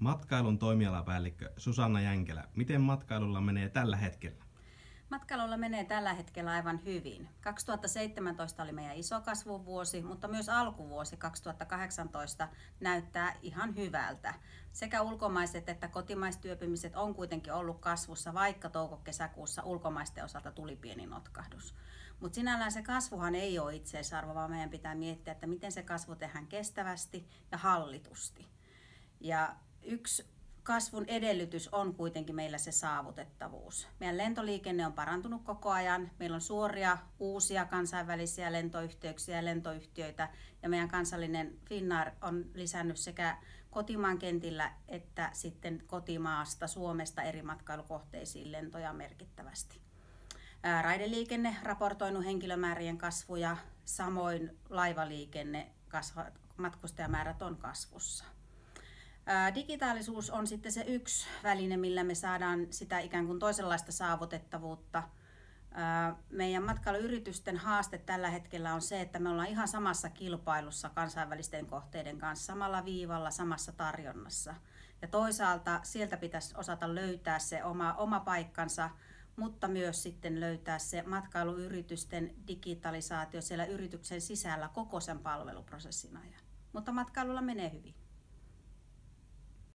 Matkailun toimialapäällikkö Susanna Jänkelä. Miten matkailulla menee tällä hetkellä? Matkailulla menee tällä hetkellä aivan hyvin. 2017 oli meidän iso kasvuvuosi, mutta myös alkuvuosi 2018 näyttää ihan hyvältä. Sekä ulkomaiset että kotimaistyöpymiset on kuitenkin ollut kasvussa, vaikka touko-kesäkuussa ulkomaisten osalta tuli pieni notkahdus. Mutta sinällään se kasvuhan ei ole itseisarvo, vaan meidän pitää miettiä, että miten se kasvu tehdään kestävästi ja hallitusti. Ja yksi kasvun edellytys on kuitenkin meillä se saavutettavuus. Meidän lentoliikenne on parantunut koko ajan. Meillä on suoria uusia kansainvälisiä lentoyhteyksiä ja lentoyhtiöitä. Ja meidän kansallinen Finnair on lisännyt sekä kotimaan kentillä että sitten kotimaasta Suomesta eri matkailukohteisiin lentoja merkittävästi. Raideliikenne raportoinut henkilömäärien kasvuja, samoin laivaliikenne matkustajamäärät on kasvussa. Digitaalisuus on sitten se yksi väline, millä me saadaan sitä ikään kuin toisenlaista saavutettavuutta. Meidän matkailuyritysten haaste tällä hetkellä on se, että me ollaan ihan samassa kilpailussa kansainvälisten kohteiden kanssa, samalla viivalla, samassa tarjonnassa. Ja toisaalta sieltä pitäisi osata löytää se oma, oma paikkansa, mutta myös sitten löytää se matkailuyritysten digitalisaatio siellä yrityksen sisällä koko sen palveluprosessin ajan. Mutta matkailulla menee hyvin.